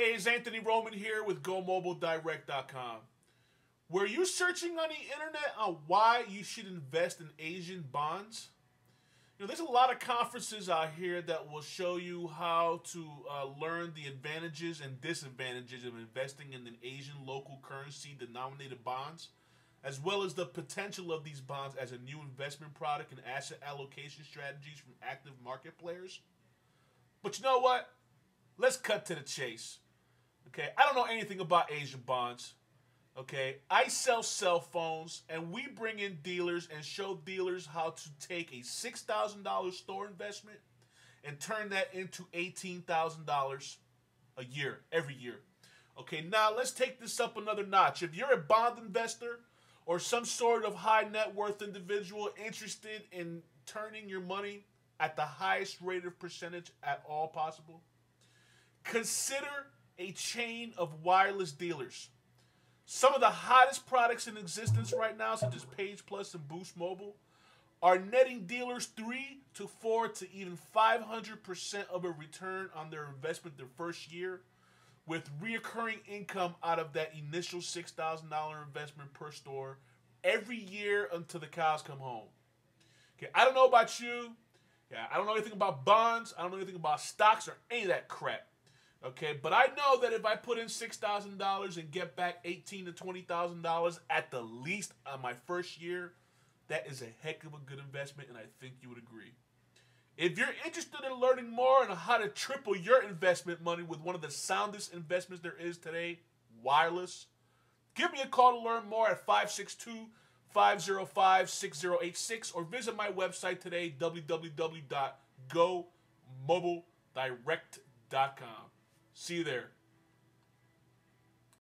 Hey, it's Anthony Roman here with GoMobileDirect.com. Were you searching on the internet on why you should invest in Asian bonds? You know, there's a lot of conferences out here that will show you how to uh, learn the advantages and disadvantages of investing in an Asian local currency denominated bonds, as well as the potential of these bonds as a new investment product and asset allocation strategies from active market players. But you know what? Let's cut to the chase. Okay, I don't know anything about Asian bonds. Okay, I sell cell phones and we bring in dealers and show dealers how to take a $6,000 store investment and turn that into $18,000 a year, every year. Okay, now let's take this up another notch. If you're a bond investor or some sort of high net worth individual interested in turning your money at the highest rate of percentage at all possible, consider a chain of wireless dealers. Some of the hottest products in existence right now, such as Page Plus and Boost Mobile, are netting dealers three to four to even 500% of a return on their investment their first year, with reoccurring income out of that initial $6,000 investment per store every year until the cows come home. Okay, I don't know about you. Yeah, I don't know anything about bonds. I don't know anything about stocks or any of that crap. Okay, but I know that if I put in six thousand dollars and get back eighteen to twenty thousand dollars at the least on my first year, that is a heck of a good investment, and I think you would agree. If you're interested in learning more on how to triple your investment money with one of the soundest investments there is today, wireless, give me a call to learn more at 562 505 6086 or visit my website today, www.gomobiledirect.com. See you there.